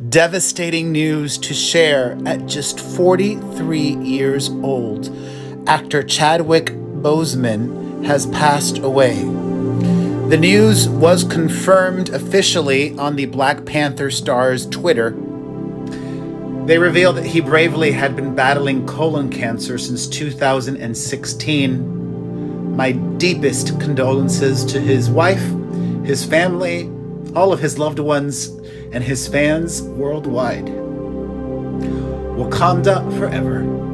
Devastating news to share at just 43 years old. Actor Chadwick Boseman has passed away. The news was confirmed officially on the Black Panther star's Twitter. They revealed that he bravely had been battling colon cancer since 2016. My deepest condolences to his wife, his family, all of his loved ones, and his fans worldwide. Wakanda forever.